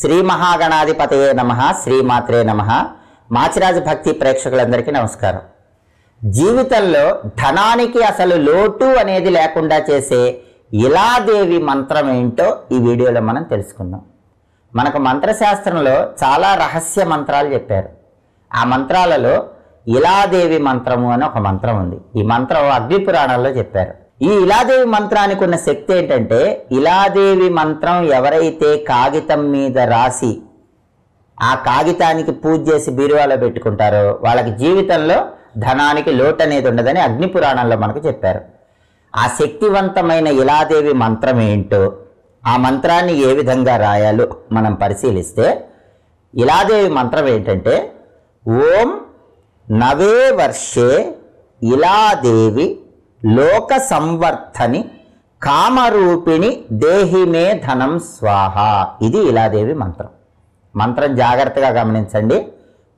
శ్రీ మహాగణాధిపతయే నమ శ్రీమాత్రే నమ. మాచిరాజు భక్తి ప్రేక్షకులందరికీ నమస్కారం. జీవితంలో ధనానికి అసలు లోటు అనేది లేకుండా చేసే ఇలాదేవి మంత్రం ఏంటో ఈ వీడియోలో మనం తెలుసుకుందాం. మనకు మంత్రశాస్త్రంలో చాలా రహస్య మంత్రాలు చెప్పారు. ఆ మంత్రాలలో ఇలాదేవి మంత్రము అని ఒక మంత్రం ఉంది. ఈ మంత్రం అగ్నిపురాణాల్లో చెప్పారు. ఈ ఇలాదేవి మంత్రానికి ఉన్న శక్తి ఏంటంటే ఇలాదేవి మంత్రం ఎవరైతే కాగితం మీద రాసి ఆ కాగితానికి పూజ చేసి బీరువాలో పెట్టుకుంటారో వాళ్ళకి జీవితంలో ధనానికి లోటు అనేది ఉండదని అగ్ని పురాణంలో మనకు చెప్పారు. ఆ శక్తివంతమైన ఇలాదేవి మంత్రం ఏంటో ఆ మంత్రాన్ని ఏ విధంగా రాయాలో మనం పరిశీలిస్తే ఇలాదేవి మంత్రం ఏంటంటే ఓం నవే వర్షే ఇలాదేవి లోక సంవర్ధని కామరూపిణి దేహిమే ధనం స్వాహ. ఇది ఇలాదేవి మంత్రం. మంత్రం జాగ్రత్తగా గమనించండి.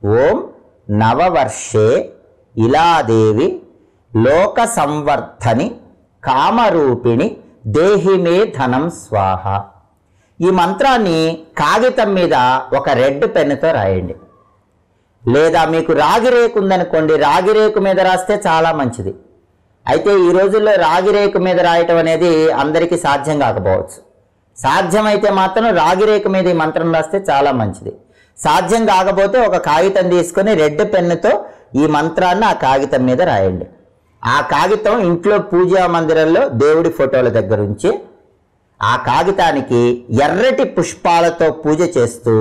ఓం నవవర్షే ఇలాదేవి లోక సంవర్ధని కామరూపిణి దేహిమే ధనం స్వాహ. ఈ మంత్రాన్ని కాగితం మీద ఒక రెడ్ పెన్నుతో రాయండి. లేదా మీకు రాగిరేకు ఉందనుకోండి రాగిరేకు మీద రాస్తే చాలా మంచిది. అయితే ఈ రోజుల్లో రాగిరేకు మీద రాయటం అనేది అందరికీ సాధ్యం కాకపోవచ్చు. సాధ్యమైతే మాత్రం రాగిరేకు మీద ఈ మంత్రం రాస్తే చాలా మంచిది. సాధ్యం కాకపోతే ఒక కాగితం తీసుకొని రెడ్ పెన్నుతో ఈ మంత్రాన్ని ఆ కాగితం మీద రాయండి. ఆ కాగితం ఇంట్లో పూజా మందిరంలో దేవుడి ఫోటోల దగ్గర ఉంచి ఆ కాగితానికి ఎర్రటి పుష్పాలతో పూజ చేస్తూ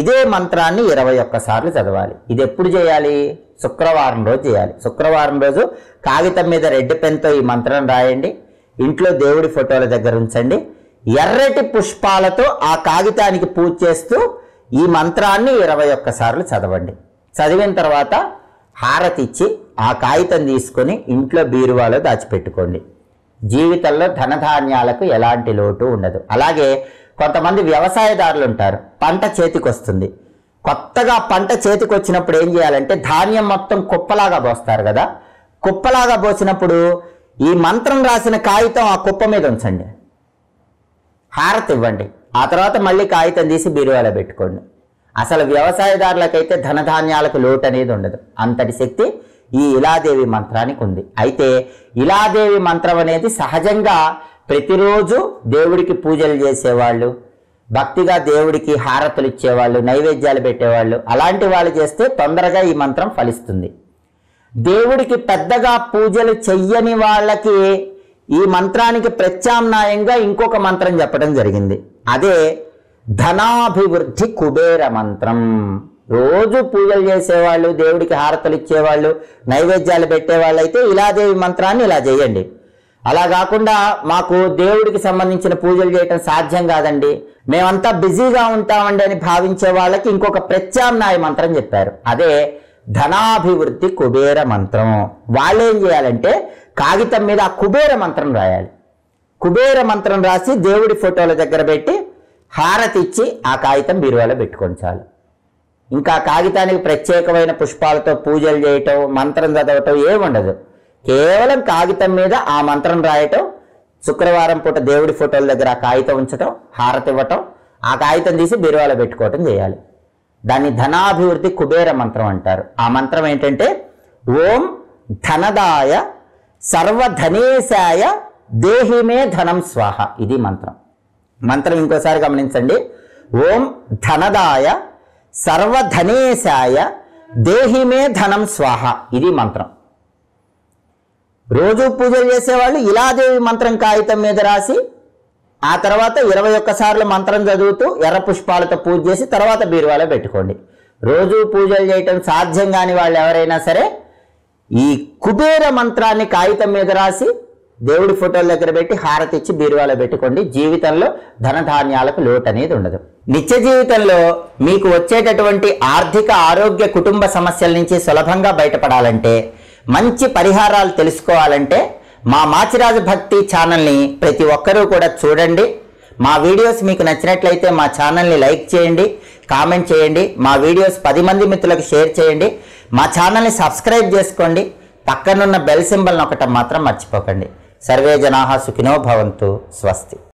ఇదే మంత్రాన్ని ఇరవై ఒక్కసార్లు చదవాలి. ఇది ఎప్పుడు చేయాలి? శుక్రవారం రోజు చేయాలి. శుక్రవారం రోజు కాగితం మీద రెడ్ పెన్తో ఈ మంత్రం రాయండి. ఇంట్లో దేవుడి ఫోటోల దగ్గర ఉంచండి. ఎర్రటి పుష్పాలతో ఆ కాగితానికి పూజ చేస్తూ ఈ మంత్రాన్ని ఇరవై ఒక్కసార్లు చదవండి. చదివిన తర్వాత హారతి ఇచ్చి ఆ కాగితం తీసుకొని ఇంట్లో బీరువాలో దాచిపెట్టుకోండి. జీవితంలో ధనధాన్యాలకు ఎలాంటి లోటు ఉండదు. అలాగే కొంతమంది వ్యవసాయదారులు ఉంటారు. పంట చేతికొస్తుంది. కొత్తగా పంట చేతికి వచ్చినప్పుడు ఏం చేయాలంటే ధాన్యం మొత్తం కుప్పలాగా పోస్తారు కదా. కుప్పలాగా పోసినప్పుడు ఈ మంత్రం రాసిన కాగితం ఆ కుప్ప మీద ఉంచండి. హారతి ఇవ్వండి. ఆ తర్వాత మళ్ళీ కాగితం తీసి బీరువాలో పెట్టుకోండి. అసలు వ్యవసాయదారులకైతే ధనధాన్యాలకు లోటు అనేది ఉండదు. అంతటి శక్తి ఈ ఇలాదేవి మంత్రానికి ఉంది. అయితే ఇలాదేవి మంత్రం అనేది సహజంగా ప్రతిరోజు దేవుడికి పూజలు చేసేవాళ్ళు భక్తిగా దేవుడికి హారతులు ఇచ్చేవాళ్ళు నైవేద్యాలు పెట్టేవాళ్ళు అలాంటి వాళ్ళు చేస్తే తొందరగా ఈ మంత్రం ఫలిస్తుంది. దేవుడికి పెద్దగా పూజలు చెయ్యని వాళ్ళకి ఈ మంత్రానికి ప్రత్యామ్నాయంగా ఇంకొక మంత్రం చెప్పడం జరిగింది. అదే ధనాభివృద్ధి కుబేర మంత్రం. రోజు పూజలు చేసేవాళ్ళు దేవుడికి హారతలు ఇచ్చేవాళ్ళు నైవేద్యాలు పెట్టేవాళ్ళు అయితే ఇలాదేవి మంత్రాన్ని ఇలా చేయండి. అలా కాకుండా మాకు దేవుడికి సంబంధించిన పూజలు చేయటం సాధ్యం కాదండి. మేమంతా బిజీగా ఉంటామండి అని భావించే వాళ్ళకి ఇంకొక ప్రత్యామ్నాయ మంత్రం చెప్పారు. అదే ధనాభివృద్ధి కుబేర మంత్రం. వాళ్ళు ఏం చేయాలంటే కాగితం మీద ఆ కుబేర మంత్రం రాయాలి. కుబేర మంత్రం రాసి దేవుడి ఫోటోల దగ్గర పెట్టి హారతి ఇచ్చి ఆ కాగితం బీరువాలో పెట్టుకొని చాలు. ఇంకా కాగితానికి ప్రత్యేకమైన పుష్పాలతో పూజలు చేయటం మంత్రం చదవటం ఏముండదు కేవలం కాగితం మీద ఆ మంత్రం రాయటం శుక్రవారం పూట దేవుడి ఫోటోల దగ్గర ఆ కాగితం ఉంచటం హారతి ఇవ్వటం ఆ కాగితం తీసి బీరువాలో పెట్టుకోవటం చేయాలి. దాన్ని ధనాభివృద్ధి కుబేర మంత్రం అంటారు. ఆ మంత్రం ఏంటంటే ఓం ధనదాయ సర్వధనేశాయ దేహిమే ధనం స్వాహ. ఇది మంత్రం. మంత్రం ఇంకోసారి గమనించండి. ఓం ధనదాయ సర్వధనేశాయ దేహిమే ధనం స్వాహ. ఇది మంత్రం. రోజు పూజలు చేసేవాళ్ళు ఇలాదేవి మంత్రం కాగితం మీద రాసి ఆ తర్వాత ఇరవై ఒక్కసార్లు మంత్రం చదువుతూ ఎర్ర పుష్పాలతో పూజ చేసి తర్వాత బీరువాలో పెట్టుకోండి. రోజు పూజలు చేయటం సాధ్యం కాని వాళ్ళు ఎవరైనా సరే ఈ కుబేర మంత్రాన్ని కాగితం మీద రాసి దేవుడి ఫోటోల దగ్గర పెట్టి హారతి ఇచ్చి బీరువాలో పెట్టుకోండి. జీవితంలో ధనధాన్యాలకు లోటు అనేది ఉండదు. నిత్య జీవితంలో మీకు వచ్చేటటువంటి ఆర్థిక ఆరోగ్య కుటుంబ సమస్యల నుంచి సులభంగా బయటపడాలంటే మంచి పరిహారాలు తెలుసుకోవాలంటే మా మాచిరాజు భక్తి ఛానల్ని ప్రతి ఒక్కరూ కూడా చూడండి. మా వీడియోస్ మీకు నచ్చినట్లయితే మా ఛానల్ని లైక్ చేయండి కామెంట్ చేయండి మా వీడియోస్ పది మంది మిత్రులకు షేర్ చేయండి. మా ఛానల్ని సబ్స్క్రైబ్ చేసుకోండి. పక్కనున్న బెల్ సింబల్ని ఒకటం మాత్రం మర్చిపోకండి. సర్వే జనాహ సుఖినో భవంతు స్వస్తి.